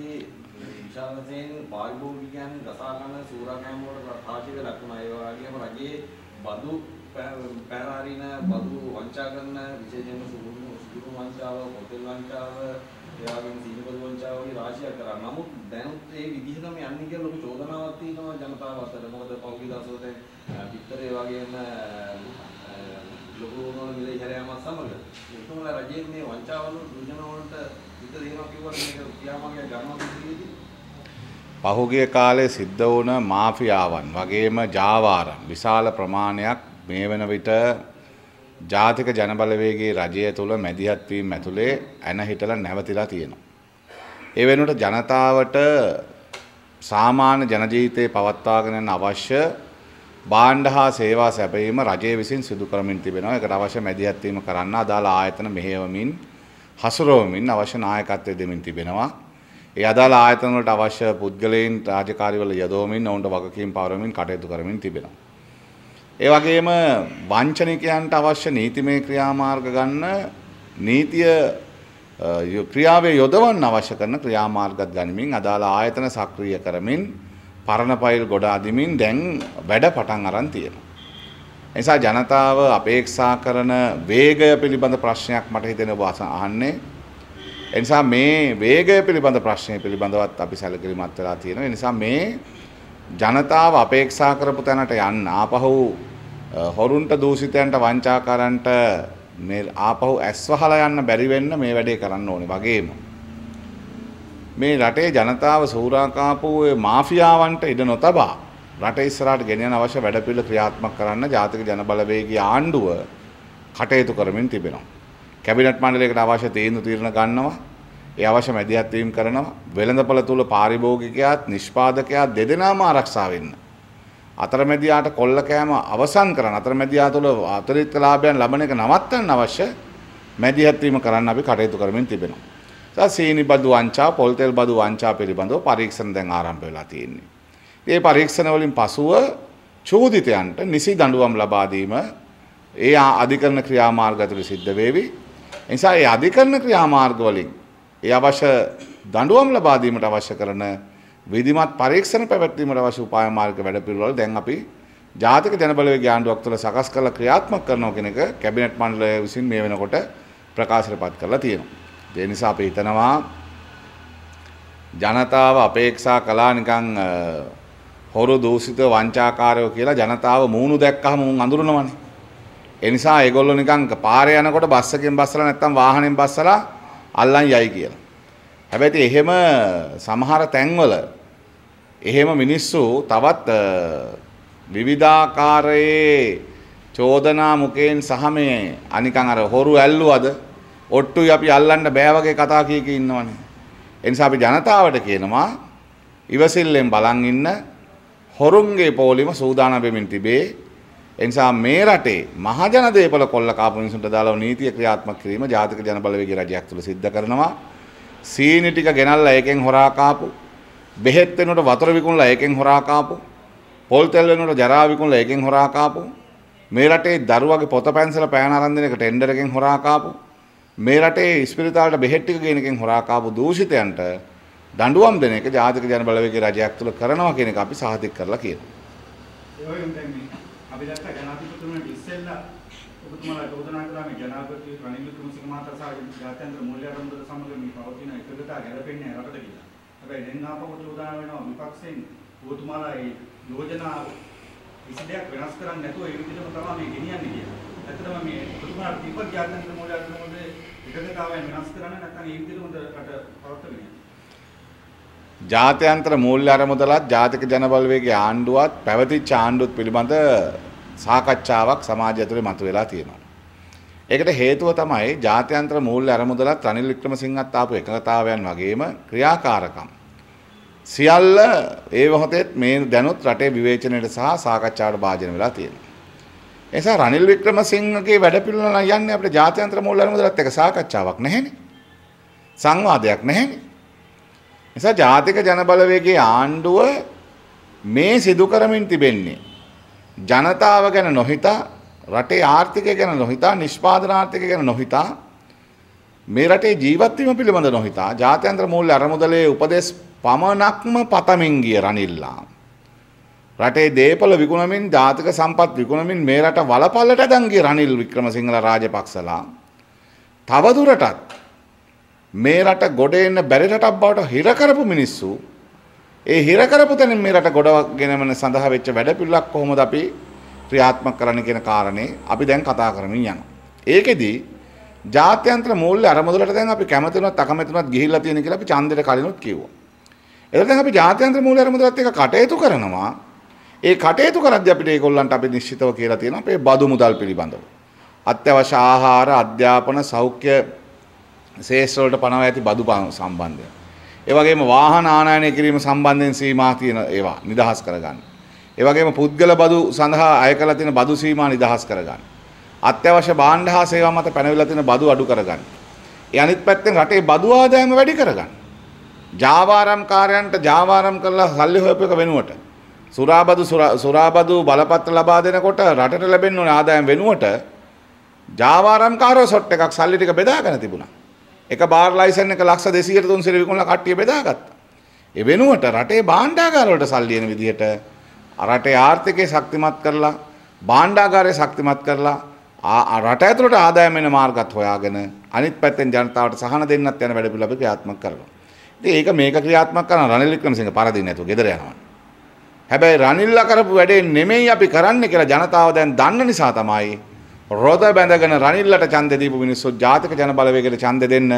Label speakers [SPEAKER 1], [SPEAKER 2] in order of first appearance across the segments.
[SPEAKER 1] විශාල වශයෙන් පාරිභෝගිකයන් ගසා ගන්න සූරාකෑම් වලට රාශියක ලකුණා ඒ වගේම රජයේ බදු පැහැරීන බදු වංචා කරන විශේෂයෙන්ම සුදුරු සුදුරු වංචාව, පොතෙල් වංචාව, ඒ වගේම සීනි බදු වංචාව වගේ රාශියක් කරා. නමුත් දැනුත් ඒ විදිහටම යන්නේ කියලා ලොකු චෝදනාවක් තියෙනවා ජනතාව අතර. මොකද පෞද්ගලික දවසවල දැන් පිටරේ වගේම ලොකු මොන මිලේ හැරෑමක් සමග ඒකමල රජයේ මේ වංචාවල දුර්ජන වලට හිත දෙනවා කිව්වට මේක ක්‍රියාමාර්ගයක් ගන්නවා කියලාදී
[SPEAKER 2] පහුගිය කාලේ සිද්ධ වුණ මාෆියාවන් වගේම ජාවාරම් විශාල ප්‍රමාණයක් මේ වන විට ජාතික ජනබලවේගේ රජය තුළ මැදිහත් වීම ඇතුලේ ඇන හිටලා නැවතිලා තියෙනවා. ඒ වෙනුවට ජනතාවට සාමාන්‍ය ජන ජීවිතේ පවත්වාගෙන යන අවශ්‍ය භාණ්ඩ හා සේවා සැපයීම රජය විසින් සිදු කරමින් තිබෙනවා. ඒකට අවශ්‍ය මැදිහත් වීම කරන්න අදාළ ආයතන මෙහෙයවමින් හසුරුවමින් අවශ්‍ය නායකත්වය දෙමින් තිබෙනවා. ඒ අදාළ ආයතන වලට අවශ්‍ය පුද්ගලයන් රාජකාරිවල යොදවමින් ඔවුන්ට වගකීම් පවරමින් කටයුතු කරමින් තිබෙනවා. ඒ වගේම වංචනිකයන්ට අවශ්‍ය නීතිමය ක්‍රියාමාර්ග ගන්න නීතිය ක්‍රියාවේ යොදවන්න අවශ්‍ය කරන ක්‍රියාමාර්ගත් ගනිමින් අදාළ ආයතන සක්‍රිය කරමින් පරණ පයිල් ගොඩ අදිමින් දැන් වැඩ පටන් අරන් තියෙනවා. නිසා ජනතාව අපේක්ෂා කරන වේගය පිළිබඳ ප්‍රශ්නයක් මට හිතෙන ඔබ අහන්නේ. එනිසා මේ වේගය පිළිබඳ ප්‍රශ්නය පිළිබඳවත් අපි සැලකිලිමත් වෙලා තියෙනවා. එනිසා මේ ජනතාව අපේක්ෂා කරපු තැනට යන්න ආපහු හොරුන්ට දූෂිතයන්ට වංචාකාරන්ට මේ ආපහු ඇස් වහලා යන්න බැරි වෙන්න මේ වැඩේ කරන්න ඕනේ වගේම මේ රටේ ජනතාව සූරාකාපු මාෆියාවන්ට ඉඩ නොතබා රට ඉස්සරහට ගෙනියන අවශ්‍ය වැඩපිළිවෙල ක්‍රියාත්මක කරන්න ජාතික ජනබලවේගයේ ආණ්ඩුව කටයුතු කරමින් තිබෙනවා. කැබිනට් මණ්ඩලයකට අවශ්‍ය තීන්දුව තීරණ ගන්නවා. ඒ අවශ්‍ය මැදිහත් වීම කරනවා. වෙළඳපොළ තුල පාරිභෝගිකයාත් නිෂ්පාදකයාත් දෙදෙනාම ආරක්ෂා වෙන්න. අතරමැදියාට කොල්ල කෑම අවසන් කරන්න අතරමැදියා තුළ අතිරික්ත ලාභයන් ලබන එක නවත්තන්න අවශ්‍ය මැදිහත් වීම කරන්න අපි කටයුතු කරමින් තිබෙනවා. සීනි බදු වංචා පොල් තෙල් බදු වංචා පිළිබඳව පරීක්ෂණ දැන් ආරම්භ වෙලා තියෙන්නේ. ඒ පරීක්ෂණ වලින් පසුව චෝදිතයන්ට නිසි දඬුවම් ලබා දීම ඒ අධිකරණ ක්‍රියාමාර්ග ඇතුළේ සිද්ධ වේවි. ඒ නිසා ඒ අධිකරණ ක්‍රියාමාර්ග වලින් ඒ අවශ්‍ය දඬුවම් ලබා දීමට අවශ්‍ය කරන විධිමත් පරීක්ෂණ පැවැත්වීමට අවශ්‍ය උපාය මාර්ග වැඩපිළිවෙළ දැන් අපි ජාතික ජනබලවේග ආණ්ඩුවක් තුළ සකස් කරලා ක්‍රියාත්මක කරනවා කියන එක කැබිනට් මණ්ඩලය විසින් මේ වෙනකොට ප්‍රකාශයටපත් කරලා තියෙනවා. ඒ නිසා අපි හිතනවා ජනතාව අපේක්ෂා කළා නිකන් හොරු දූෂිත වංචාකාරයෝ කියලා ජනතාව මූණු දැක්කහම උන් අඳුරනවනේ. ඒ නිසා ඒගොල්ලෝ නිකන් පාරේ යනකොට බස් එකෙන් බස්සලා නැත්තම් වාහනෙන් බස්සලා අල්ලන් යයි කියලා. හැබැයි එහෙම සමහර තැන්වල එහෙම මිනිස්සු තවත් විවිධාකාරයේ චෝදනා මුකෙන් සහ මේ අනිකන් අර හොරු ඇල්ලුවද ඔට්ටුයි අපි අල්ලන්න බෑ වගේ කතා කිය කී ඉන්නවනේ. ඒ නිසා අපි ජනතාවට කියනවා ඉවසිල්ලෙන් බලන් ඉන්න හොරුන්ගේ පොලිම සූදානම් වෙමින් තිබේ. ඒ නිසා මේ රටේ මහජන දේපල කොල්ල කාපු මිනිසුන්ට දාලා නීතිය ක්‍රියාත්මක කිරීම ජාතික ජන බලවේගී රජයක් තුළ සිද්ධ කරනවා. සීනි ටික ගෙනල්ලා ඒකෙන් හොරා කාපු බෙහෙත් වෙනකොට වතුර විකුණලා ඒකෙන් හොරා කාපු පොල් තෙල් වෙනකොට ජරා විකුණලා ඒකෙන් හොරා කාපු මේ රටේ දරුවගේ පොත පැන්සල පෑන අරන් දෙන එක ටෙන්ඩර් එකෙන් හොරා කාපු මේ රටේ ඉස්පිරිතාලට බෙහෙත් ටික ගේන එකෙන් හොරා කාපු දූෂිතයන්ට දඬුවම් දෙන එක ජාතික ජන බලවේගයේ රජයක් තුල කරනවා කියන එක අපි සාහිතික කරලා කියනවා.
[SPEAKER 3] ඒ වගේම දැන් මේ අපි දැක්ක ජනාධිපතිතුමනට ඉස්සෙල්ලා ඔබතුමාලා චෝදනා කළා මේ ජනාධිපති රනිල් වික්‍රමසිංහ මහතා සහ ජාත්‍යන්තර මූල්‍ය ආරම්භක සමග මේ පවතින එකගතා ගැලපෙන්නේ නැහැ රටට කියලා. හැබැයි දැන් ආපහු චෝදනා වෙනවා විපක්ෂයෙන් ඔබතුමාලා ඒ යෝජනා කිසි දෙයක් වෙනස් කරන්නේ නැතුව ඒ විදිහටම තමයි මේ ගෙනියන්නේ කියලා. ඇත්තටම මේ ඔබතුමාලා තිබ්බ ජාත්‍යන්තර මූල්‍ය ආරම්භකේ එකගතාවයන් වෙනස් කරන්නේ නැත්නම් ඒ විදිහටම රට පවත්වාගෙන යන්නේ.
[SPEAKER 2] ජාත්‍යන්තර මූල්‍ය අරමුදලත් ජාතික ජන බලවේගයේ ආණ්ඩුවත් පැවතිච්ච ආණ්ඩුවත් පිළිබඳ සාකච්ඡාවක් සමාජය ඇතුලේ මතුවලා තියෙනවා. ඒකට හේතුව තමයි ජාත්‍යන්තර මූල්‍ය අරමුදලත් රනිල් වික්‍රමසිංහත් ආපු එකඟතාවයන් වගේම ක්‍රියාකාරකම්. සියල්ල ඒ වහතෙත් මේ දැනුත් රටේ විවේචනයට සහ සාකච්ඡාවට භාජන වෙලා තියෙනවා. ඒ නිසා රනිල් වික්‍රමසිංහගේ වැඩපිළිවෙල යන්නේ අපිට ජාත්‍යන්තර මූල්‍ය අරමුදලත් එක්ක සාකච්ඡාවක් නැහැනේ. සංවාදයක් නැහැනේ. නිසා ජාතික ජනබලවේගේ ආණ්ඩුව මේ සිදු කරමින් තිබෙන්නේ. ජනතාව ගැන නොහිතා රටේ ආර්ථිකය ගැන නොහිතා නිෂ්පාදන ආර්ථිකය ගැන නොහිතා මේ රටේ ජීවත් වීම පිළිබඳ නොහිතා ජාත්‍යන්තර මූල්‍ය අරමුදලේ උපදෙස් පමණක්ම පතමින් ගිය රනිල්ලා. රටේ දේපල විකුණමින් ජාතික සම්පත් විකුණමින් මේ රට වලපල්ලට ඇදන් ගිය රනිල් වික්‍රමසිංහල රාජපක්ෂලා. තවදුරටත් මේ රට ගොඩ එන්න බැරි රටක් බවට හිර කරපු මිනිස්සු ඒ හිර කරපු තැනින් මේ රට ගොඩගෙනමන සඳහා වෙච්ච වැඩපිළිවෙලක් කොහොමද අපි ක්‍රියාත්මක කරන්න කියන කාරණේ අපි දැන් කතා කරමින් යනවා. ඒකෙදි ජාත්‍යන්තර මූල්‍ය අරමුදලට දැන් අපි කැමති වුණත් අකමැති වුණත් ගිහිල්ලා තියෙන කියලා අපි ඡන්දෙට කලිනුත් කිව්වා. එතකොට දැන් අපි ජාත්‍යන්තර මූල්‍ය අරමුදලත් එක්ක කටයුතු කරනවා. ඒ කටයුතු කරද්දී අපිට ඒගොල්ලන්ට අපි නිශ්චිතව කියලා තියෙනවා අපේ බදු මුදල් පිළිබඳව. අත්‍යවශ්‍ය ආහාර, අධ්‍යාපන, සෞඛ්‍ය ශේෂ්ත්‍ර වලට පනවා ඇති බදු සම්බන්ධය. ඒ වගේම වාහන ආනයනය කිරීම සම්බන්ධයෙන් සීමා තියෙන ඒවා නිදහස් කරගන්න. ඒ වගේම පුද්ගල බදු සඳහා අය කරලා තියෙන බදු සීමා නිදහස් කරගන්න. අත්‍යවශ්‍ය භාණ්ඩ හා සේවා මත පැනවිලා තියෙන බදු අඩු කරගන්න. ඒ අනිත් පැත්තෙන් රටේ බදු ආදායම වැඩි කරගන්න. ජාවාරම්කාරයන්ට ජාවාරම් කරලා සල්ලි හොයපු එක වෙනුවට සුරාබදු සුරාබදු බලපත්‍ර ලබා දෙනකොට රටට ලැබෙන්න ඕන ආදායම් වෙනුවට ජාවාරම්කාරෝ සොට් එකක් සල්ලි ටික බෙදාගෙන තිබුණා. එක බාර් ලයිසන් එක ලක්ෂ 200ට 300 විකුණලා කට්ටිය බෙදාගත්තා. ඒ වෙනුවට රටේ භාණ්ඩාගාර වලට සල්ලි එන විදිහට රටේ ආර්ථිකය ශක්තිමත් කරලා භාණ්ඩාගාරය ශක්තිමත් කරලා රට ඇතුළට ආදායම වෙන මාර්ගත් හොයාගෙන අනිත් පැත්තෙන් ජනතාවට සහන දෙන්නත් යන වැඩ පිළිවෙල අපි ක්‍රියාත්මක කරනවා. ඉතින් ඒක මේක ක්‍රියාත්මක කරන රනිල් වික්‍රමසිංහ පරදින්න නැතුව ගෙදර යනවා. හැබැයි රනිල්ලා කරපු වැඩේ නෙමෙයි අපි කරන්නේ කියලා ජනතාව දැන් දන්න නිසා තමයි රොද බැඳගෙන රනිල්ලට ඡන්ද දීපු මිනිස්සු ජාතික ජන බලවේගයට ඡන්ද දෙන්න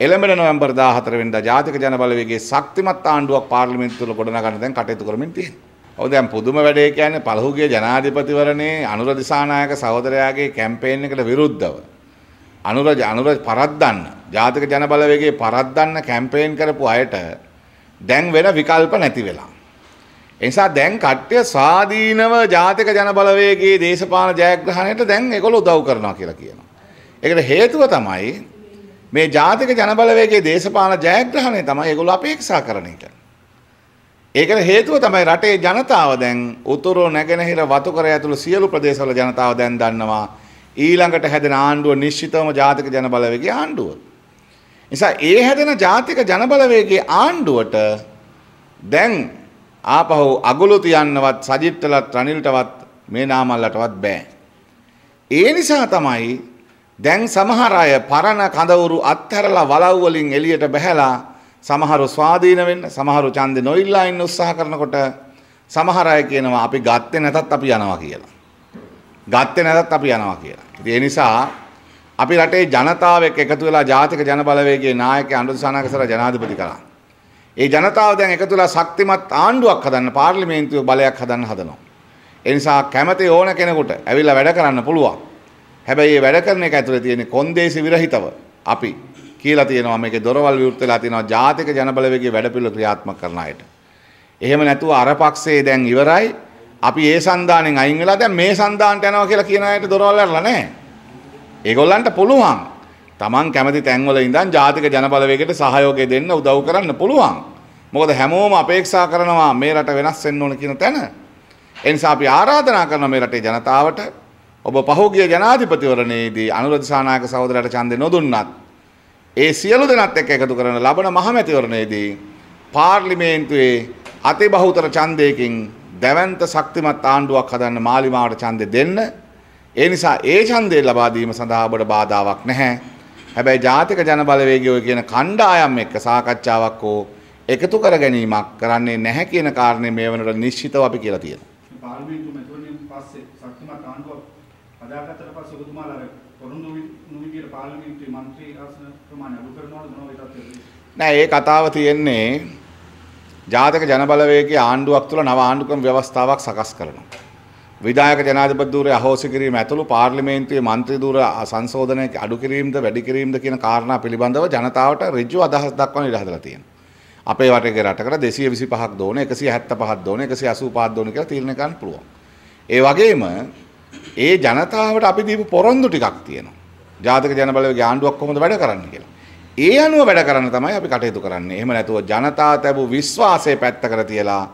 [SPEAKER 2] එළඹෙන නොවැම්බර් 14 වෙනිදා ජාතික ජන බලවේගයේ ශක්තිමත් ආණ්ඩුවක් පාර්ලිමේන්තුව තුළ ගොඩනගන්න දැන් කටයුතු කරමින් තියෙනවා. ඔව් දැන් පුදුම වැඩේ කියන්නේ පළහුගිය ජනාධිපතිවරණේ අනුර දිසානායක සහෝදරයාගේ කැම්පේන් එකට විරුද්ධව අනුර අනුර පරද්දන්න ජාතික ජන බලවේගයේ පරද්දන්න කැම්පේන් කරපු අයට දැන් වෙන විකල්ප නැති වෙලා. එනිසා දැන් කට්ටිය ස්වාධීනව ජාතික ජන බලවේගයේ දේශපාලන ජයග්‍රහණයට දැන් ඒගොල්ලෝ උදව් කරනවා කියලා කියනවා. ඒකට හේතුව තමයි මේ ජාතික ජන බලවේගයේ දේශපාලන ජයග්‍රහණය තමයි ඒගොල්ලෝ අපේක්ෂා කරන එක. ඒකට හේතුව තමයි රටේ ජනතාව දැන් උතුරු නැගෙනහිර වතුකර ඇතුළු සියලු ප්‍රදේශවල ජනතාව දැන් දන්නවා ඊළඟට හැදෙන ආණ්ඩුව නිශ්චිතවම ජාතික ජන බලවේගයේ ආණ්ඩුව. නිසා ඒ හැදෙන ජාතික ජන බලවේගයේ ආණ්ඩුවට දැන් ආපහු අගුළු තියන්නවත් සජිත්ටලත් රනිල්ටවත් මේ නාමල්ලටවත් බෑ. ඒ නිසා තමයි දැන් සමහර අය පරණ කඳවුරු අත්හැරලා වලව් වලින් එළියට බැහැලා සමහරු ස්වාධීන වෙන්න සමහරු ඡන්දෙ නොඉල්ලා ඉන්න උත්සාහ කරනකොට සමහර අය කියනවා අපි ගත්තේ නැතත් අපි යනවා කියලා. ගත්තේ නැතත් අපි යනවා කියලා. ඉතින් ඒ නිසා අපි රටේ ජනතාව එක්ක එකතු වෙලා ජාතික ජන බලවේගයේ නායකයා අනුර සානාකසර ජනාධිපති කරා. ඒ ජනතාව දැන් එකතු වෙලා ශක්තිමත් ආණ්ඩුවක් හදන්න පාර්ලිමේන්තුවේ බලයක් හදන්න හදනවා. ඒ නිසා කැමති ඕන කෙනෙකුට ඇවිල්ලා වැඩ කරන්න පුළුවන්. හැබැයි මේ වැඩ කරන එක ඇතුලේ තියෙන කොන්දේසි විරහිතව අපි කියලා තියෙනවා මේකේ දොරවල් විවෘත වෙලා තියෙනවා ජාතික ජන බලවේගයේ වැඩපිළිවෙල ක්‍රියාත්මක කරන අයට. එහෙම නැතුව අර පක්ෂේ දැන් ඉවරයි. අපි ඒ සන්දානෙන් අයින් වෙලා දැන් මේ සන්දානට යනවා කියලා කියන අයට දොරවල් ඇරලා නැහැ. ඒගොල්ලන්ට පුළුවන්. Taman කැමති තැන්වල ඉඳන් ජාතික ජන බලවේගයට සහයෝගය දෙන්න උදව් කරන්න පුළුවන්. මොකද හැමෝම අපේක්ෂා කරනවා මේ රට වෙනස් වෙන්න ඕන කියන තැන. ඒ නිසා අපි ආරාධනා කරනවා මේ රටේ ජනතාවට ඔබ පහුගිය ජනාධිපතිවරණයේදී අනුර දිසානායක සහෝදරයාට ඡන්දෙ නොදුන්නත් ඒ සියලු දෙනාත් එක්ක එකතු කරන ලබන මහමැතිවරණයේදී පාර්ලිමේන්තුවේ අතිබහුතර ඡන්දයකින් දැවැන්ත ශක්තිමත් ආණ්ඩුවක් හදන්න මාලිමාවට ඡන්දෙ දෙන්න. ඒ නිසා ඒ ඡන්දය ලබා දීම සඳහා ඔබට බාධාවක් නැහැ. හැබැයි ජාතික ජන බලවේගය ඔය කියන කණ්ඩායම් එක්ක සාකච්ඡාවක් හෝ එකතු කර ගැනීමක් කරන්නේ නැහැ කියන කාරණේ මේ වෙනකොට නිශ්චිතව අපි කියලා තියෙනවා.
[SPEAKER 3] පාර්ලිමේන්තුව මෙතුණින් පස්සේ ශක්තිමත් ආණ්ඩුවක් හදාගත්තට පස්සේ ඔබතුමාලා අර පොරොන්දු නොවිදියට පාර්ලිමේන්තුවේ മന്ത്രി ආසන ප්‍රමාණය අඩු කරනවද මොනවද ඒ තත්ත්වය?
[SPEAKER 2] නෑ ඒ කතාව තියෙන්නේ ජාතික ජන බලවේගයේ ආණ්ඩුවක් තුළ නව ආණ්ඩුක්‍රම ව්‍යවස්ථාවක් සකස් කරනවා. විධායක ජනාධිපති ධූරය අහෝසි කිරීම ඇතුළු පාර්ලිමේන්තුවේ මන්ත්‍රී ධූර සංශෝධනය අඩු කිරීමද වැඩි කිරීමද කියන කාරණා පිළිබඳව ජනතාවට ඍජු අදහස් දක්වන ඉඩ හදලා තියෙනවා. අපේ වටේ රටකට 225ක් දෝන 175ක් දෝන 185ක් දෝන කියලා තීරණය කරන්න පුළුවන්. ඒ වගේම ඒ ජනතාවට අපි දීපු පොරොන්දු ටිකක් තියෙනවා. ජාතික ජන බලවේගයේ ආණ්ඩුවක් කොහොමද වැඩ කරන්න කියලා. ඒ අනුව වැඩ කරන්න තමයි අපි කටයුතු කරන්නේ. එහෙම නැතුව ජනතා තැබූ විශ්වාසය පැත්තකට තියලා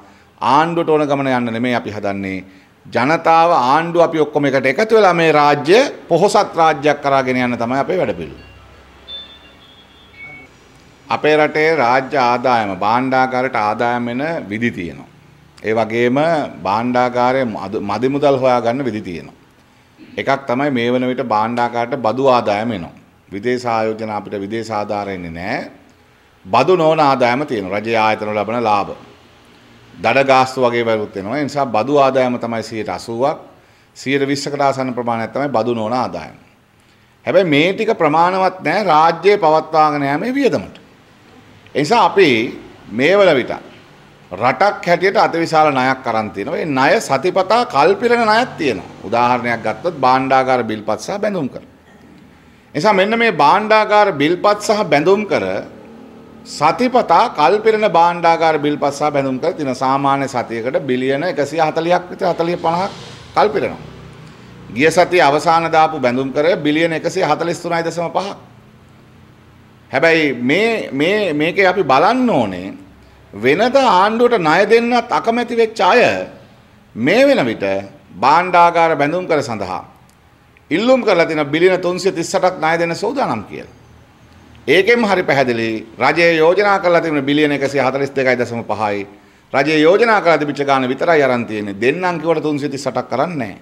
[SPEAKER 2] ආණ්ඩුවට ඕන ගමන යන්න නෙමෙයි අපි හදන්නේ. ජනතාව ආණ්ඩුව අපි ඔක්කොම එකට එකතු වෙලා මේ රාජ්‍ය පොහොසත් රාජ්‍යයක් කරාගෙන යන්න තමයි අපේ වැඩපිළිවෙල. අපේ රටේ රාජ්‍ය ආදායම භාණ්ඩාගාරයට ආදායම් වෙන විදි තියෙනවා. ඒ වගේම භාණ්ඩාගාරයේ මදි මුදල් හොයාගන්න විදි තියෙනවා. එකක් තමයි මේ වන විට භාණ්ඩාගාරයට බදු ආදායම එනවා. විදේශ ආයෝජන අපිට විදේශ ආධාර එන්නේ නැහැ. බදු නොවන ආදායම තියෙනවා. රජයේ ආයතන ලබන ලාභ. දඩ ගාස්තු වගේ වැරුත් වෙනවා. ඒ නිසා බදු ආදායම තමයි 80ක් 120කට ආසන්න ප්‍රමාණයක් තමයි බදු නොවන ආදායම. හැබැයි මේ ටික ප්‍රමාණවත් නැහැ රාජ්‍යයේ පවත්වාගෙන යාමේ වියදමට. ඒ නිසා අපි මේ වල විට රටක් හැටියට අතිවිශාල ණයක් අරන් තියෙනවා. ඒ ණය සතිපතා කල්පිරෙන ණයක් තියෙනවා. උදාහරණයක් ගත්තොත් භාණ්ඩාගාර බිල්පත් සහ බැඳුම් කර. නිසා මෙන්න මේ භාණ්ඩාගාර බිල්පත් සහ බැඳුම් කර සතිපතා කල්පිරෙන භාණ්ඩාගාර බිල්පත් සහ බැඳුම් කර තියෙන සාමාන්‍ය සතියකට බිලියන 140ක් විතර 40 50ක් කල්පිරෙනවා. ගිය සතියේ අවසාන දාපු බැඳුම් කරය බිලියන 143.5ක්. හැබැයි මේ මේ මේකේ අපි බලන්න ඕනේ වෙනද ආණ්ඩුවට ණය දෙන්නත් අකමැති වෙච්ච අය මේ වෙන විට භාණ්ඩාගාර බැඳුම් කර සඳහා ඉල්ලුම් කරලා තියෙන බිලියන 338ක් ණය දෙන්න සූදානම් කියලා. ඒකෙම හරි පැහැදිලි රජය යෝජනා කරලා තිබුණ බිලියන 142.5යි රජය යෝජනා කරලා තිබිච්ච ගාන විතරයි අරන් තියෙන්නේ දෙන්නම් කිව්වට 338ක් කරන්නේ නැහැ.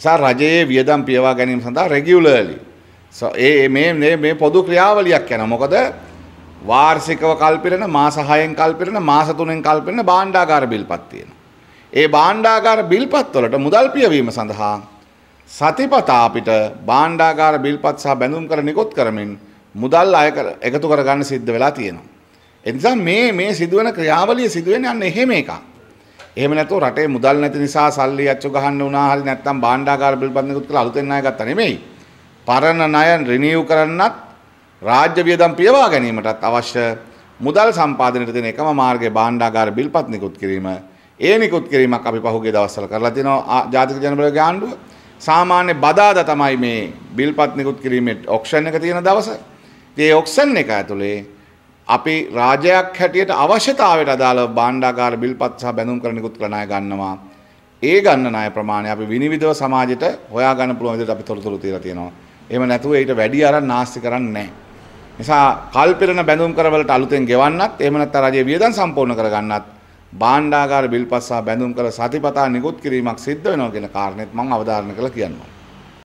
[SPEAKER 2] සා රජයේ වියදම් පියවා ගැනීම සඳහා රෙගියුලර්ලි ඒ මේ මේ පොදු ක්‍රියාවලියක් යනවා. මොකද වාර්ෂිකව කල්පිරෙන මාස 6න් කල්පිරෙන මාස 3න් කල්පිරෙන භාණ්ඩාගාර බිල්පත් තියෙනවා. ඒ භාණ්ඩාගාර බිල්පත් වලට මුදල් පියවීම සඳහා සතිපතා අපිට භාණ්ඩාගාර බිල්පත් සහ බැඳුම් කර නිකුත් කරමින් මුදල් අය කර එකතු කරගන්න සිද්ධ වෙලා තියෙනවා. ඒ නිසා මේ මේ සිදුවන ක්‍රියාවලිය සිදුවෙන්නේ අන්න එහෙම එකක්. එහෙම නැතුව රටේ මුදල් නැති නිසා සල්ලි අච්චු ගහන්න වුණා හරි නැත්නම් භාණ්ඩාගාර බිල්පත් නිකුත් කරලා අලුතෙන් ණය ගත්තා නෙමෙයි. පරණ ණය රිනියු කරන්නත් රාජ්‍ය වියදම් පියවා ගැනීමටත් අවශ්‍ය මුදල් සම්පාදනයට දෙන එකම මාර්ගය භාණ්ඩාගාර බිල්පත් නිකුත් කිරීම. ඒ නිකුත් කිරීමක් අපි පහුගිය දවස්වල කරලා තිනවා ජාතික ජනබලගේ ආණ්ඩුව. සාමාන්‍ය බදාදා තමයි මේ බිල්පත් නිකුත් කිරීමේ ඔක්ෂන් එක තියෙන දවස. ඒ ඔක්ෂන් එක ඇතුලේ අපි රාජයක් හැටියට අවශ්‍යතාවයට අදාළ භාණ්ඩාගාර බිල්පත් සහ බැඳුම් කර නිකුත් කරන අය ගන්නවා. ඒ ගන්න ණය ප්‍රමාණය අපි විනිවිදව සමාජයට හොයා ගන්න පුළුවන් විදිහට අපි තොරතුරු තියලා තියෙනවා. එහෙම නැතුව ඊට වැඩි අරන් නාස්ති කරන්නේ නැහැ. නිසා කල්පිරන බැඳුම් කරවලට අලුතෙන් ගෙවන්නත් එහෙම නැත්නම් රජයේ වියදම් සම්පූර්ණ කරගන්නත් භාණ්ඩාගාර බිල්පත් සහ බැඳුම් කර සතිපතා නිකුත් කිරීමක් සිද්ධ වෙනවා කියන කාරණේත් මම අවධාරණය කළා කියනවා.